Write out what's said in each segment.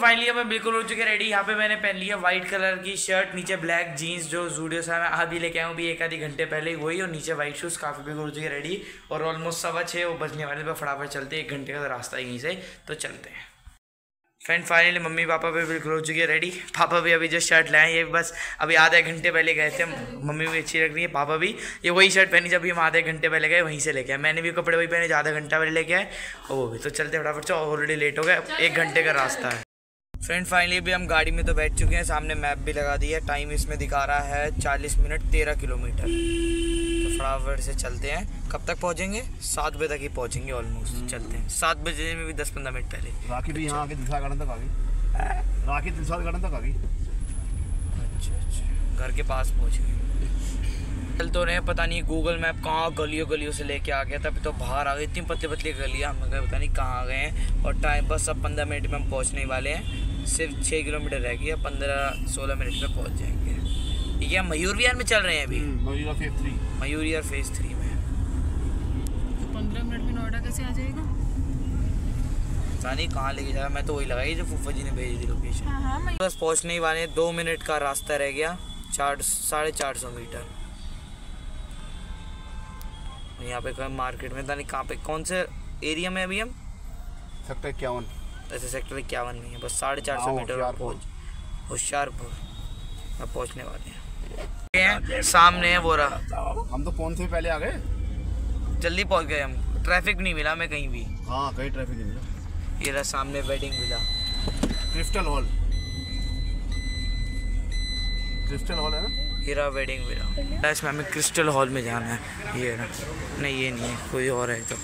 सो तो फाइनली हमें बिल्कुल हो चुके रेडी यहाँ पे मैंने पहन लिया व्हाइट कलर की शर्ट नीचे ब्लैक जीन्स जो जूडियो से मैं अभी लेके आया हूँ भी एक आधी घंटे पहले ही वही, और नीचे व्हाइट शूज़ काफ़ी बिल्कुल हो चुके रेडी और ऑलमोस्ट सवा छः वो बजने वाले पे फटाफट चलते एक घंटे का रास्ता यहीं से तो चलते हैं। फ्रेंड फाइनली मम्मी पापा भी बिल्कुल हो चुकी रेडी पापा भी अभी जो शर्ट लाए ये बस अभी आधे घंटे पहले गए थे, मम्मी भी अच्छी लग रही है, पापा भी। ये वही शर्ट पहनी जब भी हम आधे घंटे पहले गए, वहीं से लेके आए। मैंने भी कपड़े वही पहने आधा घंटा पहले लेके आए वो भी। तो चलते फटाफट, चलो ऑलरेडी लेट हो गया एक घंटे का रास्ता है। फ्रेंड फाइनली भी हम गाड़ी में तो बैठ चुके हैं। सामने मैप भी लगा दिया है। टाइम इसमें दिखा रहा है चालीस मिनट तेरह किलोमीटर। तो फटाफट से चलते हैं। कब तक पहुँचेंगे? सात बजे तक ही पहुँचेंगे ऑलमोस्ट चलते हैं। सात बजे में भी दस पंद्रह मिनट पहले। राखी भी यहाँ आके दिलसा गार्डन तक आ गई राखी गार्डन तक आ गई अच्छा अच्छा। घर के पास पहुँच गए। चल तो रहे पता नहीं गूगल मैप कहाँ गलियों गलियों से लेके आ गया फिर तो बाहर आ गई इतनी पतली पतली गलियाँ हम गए पता नहीं कहाँ आ गए हैं। और टाइम बस अब पंद्रह मिनट में हम पहुँचने वाले हैं। सिर्फ़ छः किलोमीटर रह गया पंद्रह सोलह मिनट में पहुँच जाएँगे। ठीक है मयूर विहार में चल रहे हैं अभी? Mayura phase three Mayur Vihar phase three में। तो पंद्रह मिनट में नोएडा कैसे आ जाएगा? पता नहीं कहाँ लेके जा रहा मैं तो वही लगाई जो फूफा जी ने भेजी थी लोकेशन हाँ हाँ बस पहुँचने ही वाले हैं दो मिनट का रास्ता रह गया चार साढ़े चार सौ मीटर। यहाँ पे मार्केट में पता नहीं कहाँ पे कौन से एरिया में अभी हम? सेक्टर इक्यावन। ऐसे सेक्टर इक्यावन में है? बस साढ़े चार सौ मीटर होशियारपुर। पहुँच। अब पहुँचने वाले हैं। सामने है वो रहा हम तो कौन से पहले आ गए। जल्दी पहुँच गए हम। ट्रैफ़िक नहीं मिला हमें कहीं भी। हाँ कहीं ट्रैफ़िक नहीं मिला। ये रहा सामने वेडिंग मिला। क्रिस्टल हॉल क्रिस्टल हॉल है ना? हीरा वेडिंग विला इसमें हमें क्रिस्टल हॉल में जाना है। ये ना नहीं ये नहीं है कोई और है तो।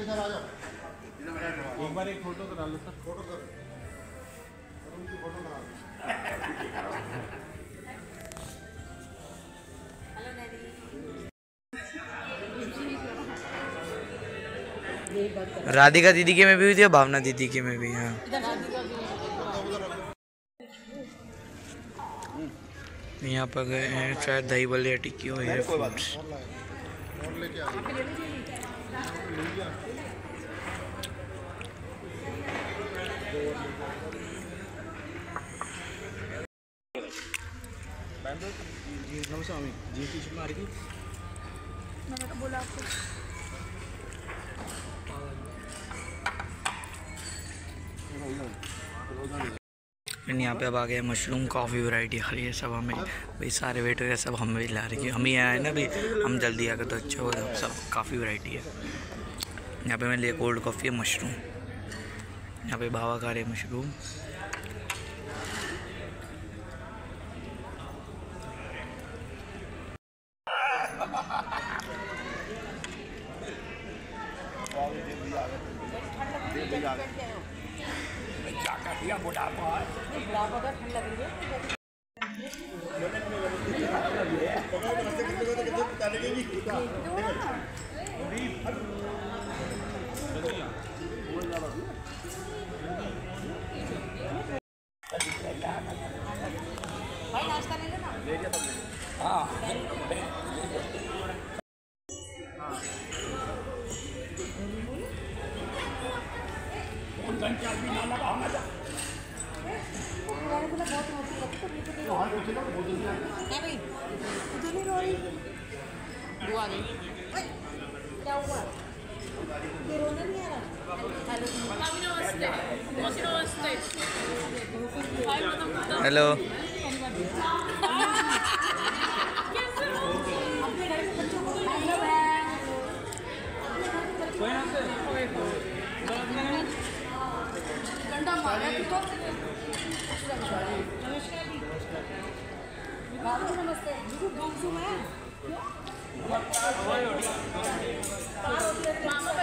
इधर आ जाओ एक बार एक फ़ोटो करा लो सर। फ़ोटो कर। फ़ोटो करा राधिका दीदी के में भी हुई थी और भावना दीदी के में भी हाँ। यहाँ पर गए हैं शायद दही बल्ले या टिक्की हो या फ्रूट्स और लेके आ जाओ मैंने तो बोला आपको। फिर यहाँ पे अब आ गया मशरूम काफ़ी वैरायटी आ रही है सब हमें भाई सारे वेट वगैरह सब हम भी ला रहे है हम ही आए ना, भाई, हम जल्दी आकर तो अच्छा हो सब काफ़ी वैरायटी है। यहाँ पे मैं ले कोल्ड कॉफ़ी है मशरूम यहाँ पे भावा खा रहे मशरूम Yeah. है भाई उधर नहीं रो रही बुआ गई क्या हुआ ये रोना नहीं आ रहा हेलो डंडा मारा तू तो बाबू नमस्ते दीदी डॉग है मामा का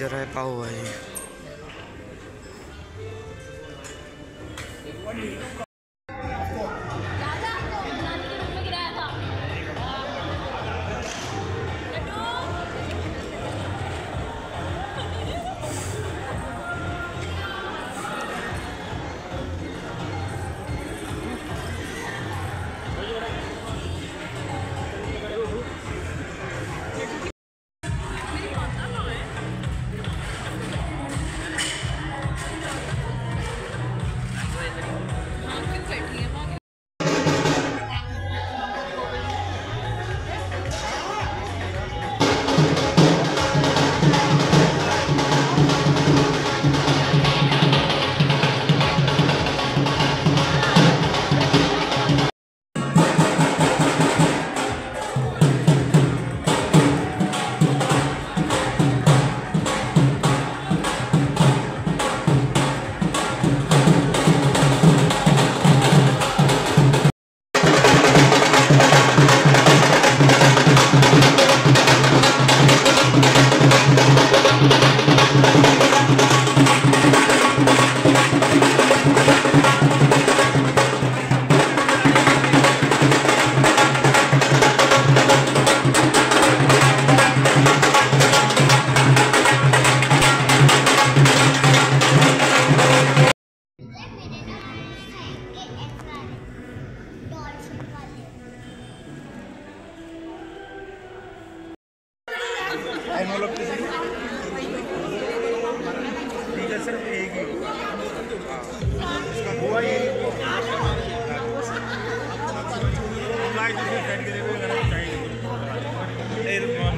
इधर है पाव भाजी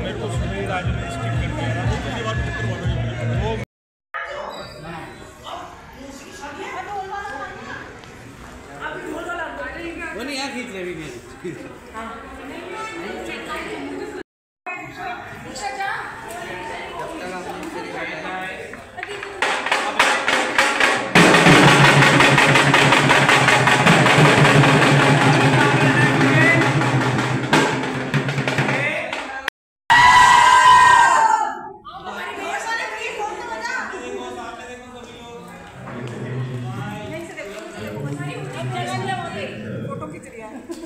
मेरे को सुनील राजू ने स्टिक कर दिया वो वो नहीं यहाँ खींच ले अभी मेरी। फ़ोटो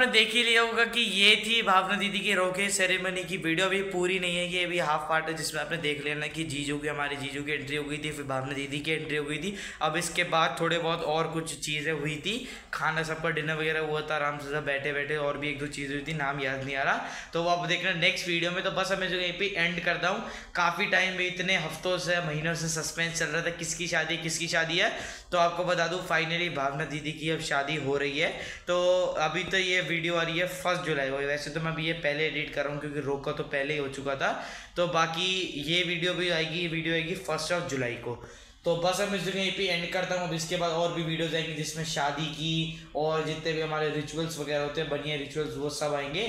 आपने देख ही लिया होगा कि ये थी भावना दीदी की रोके सेरेमनी की वीडियो अभी पूरी नहीं है, ये अभी हाफ़ पार्ट है, जिसमें आपने देख लेना कि जीजू की, हमारे जीजू की एंट्री हो गई थी, फिर भावना दीदी की एंट्री हो गई थी। अब इसके बाद थोड़े बहुत और कुछ चीज़ें हुई थी। खाना सबका डिनर वगैरह हुआ था, आराम से सब बैठे बैठे और भी एक दो चीज़ हुई थी, नाम याद नहीं आ रहा। तो वो आप देखना नेक्स्ट वीडियो में तो बस मैं जो यहीं पर एंड करता हूँ। काफ़ी टाइम भी इतने हफ्तों से, महीनों से सस्पेंस चल रहा था, किसकी शादी किसकी शादी है। तो आपको बता दूँ फाइनली भावना दीदी की अब शादी हो रही है। तो अभी तो ये वीडियो आ रही है फ़र्स्ट जुलाई को वैसे तो मैं अभी ये पहले एडिट कर रहा हूँ क्योंकि रोका तो पहले ही हो चुका था। तो बाकी ये वीडियो भी आएगी वीडियो आएगी फ़र्स्ट ऑफ़ जुलाई को। तो बस हम इस वीडियो पे एंड करता हूँ। अब इसके बाद और भी वीडियोज़ आएँगी जिसमें शादी की और जितने भी हमारे रिचुअल्स वगैरह होते हैं बढ़िया रिचुअल्स वो सब आएँगे।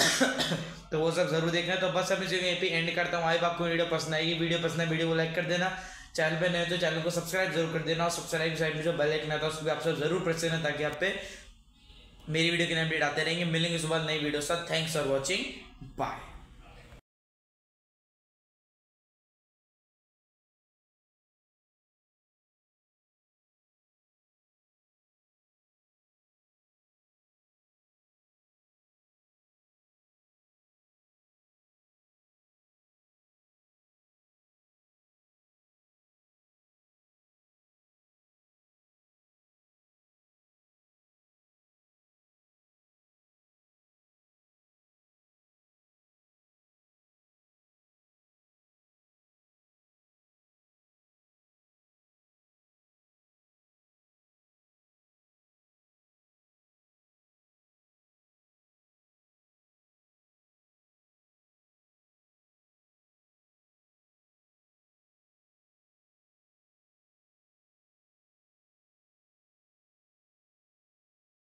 तो वो सब ज़रूर देखना। तो बस हम इस वीडियो पे एंड करता हूँ। आई आपको वीडियो पसंद आएगी। वीडियो पसंद है वीडियो को लाइक कर देना। चैनल पे नए तो चैनल को सब्सक्राइब ज़रूर कर देना। और सब्सक्राइब साइड में जो बेल आइकन आता है उसको भी आप सब ज़रूर प्रेस देना ताकि आप पे मेरी वीडियो के अपडेट आते रहेंगे। मिलेंगे सुबह नई वीडियो साथ। Thanks for watching bye